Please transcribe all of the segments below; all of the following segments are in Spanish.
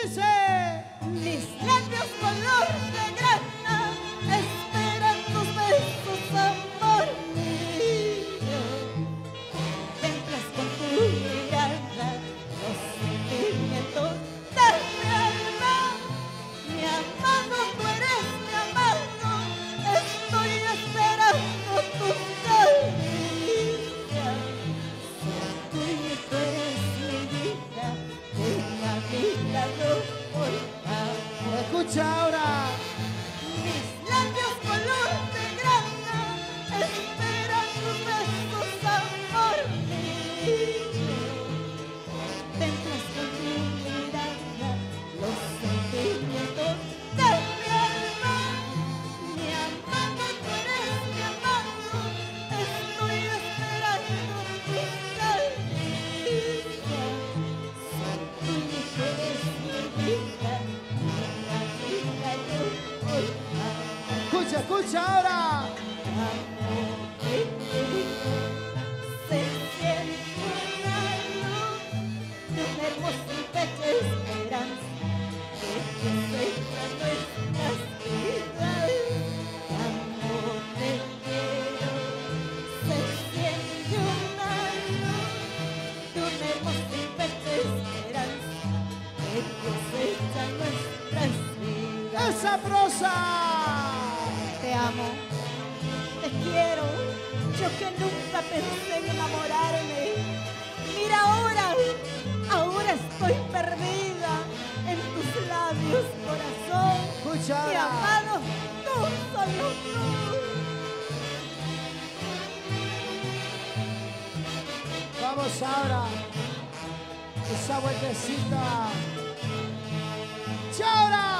Dice. Mis labios color de Escucha, ahora. Se siente luz de hermosa y bella esperanza que cosecha nuestras vidas. Amor te quiero, se siente una luz de una hermosa y bella esperanza que cosecha nuestras vidas. Esa prosa. Te amo, te quiero, yo que nunca pensé en enamorarme. Mira ahora, ahora estoy perdida en tus labios, corazón. Escucha Mi amado, tú, solo tú. Vamos ahora. Esa vueltecita. Chahora.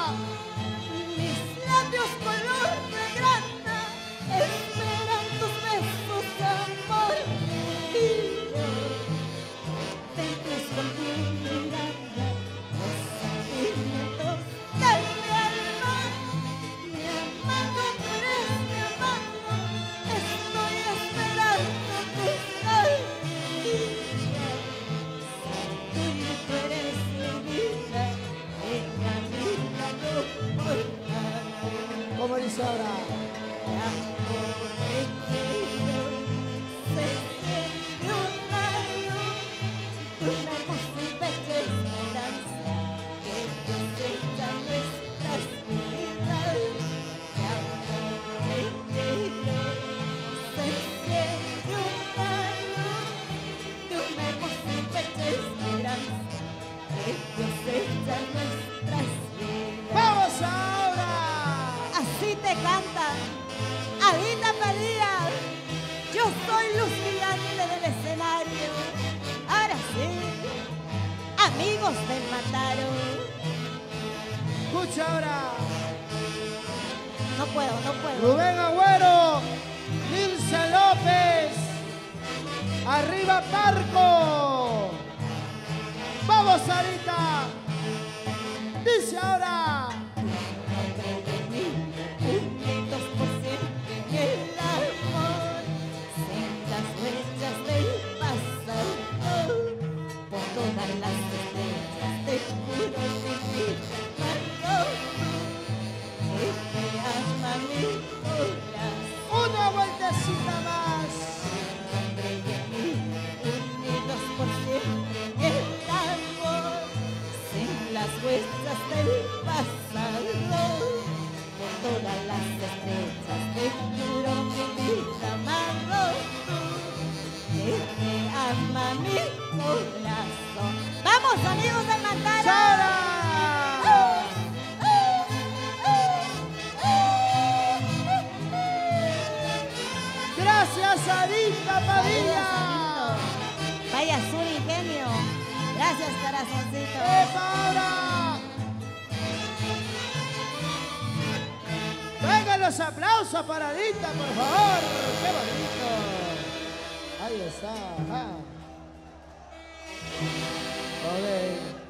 Favor. ¿Cómo dice Ahora. No puedo, no puedo. Rubén Agüero. Nilce López. Arriba Parco. Vamos Sarita. Dice ahora. Estrellas te juro mi vida amado tú, que te ama mi corazón. ¡Vamos amigos del Mantaro! ¡Chara! Gracias Sarita Padilla. Vaya su ingenio. Gracias, corazoncito. ¡Epa, ahora! Los aplausos para Adita, por favor. ¡Qué bonito! Ahí está. ajá. Ok.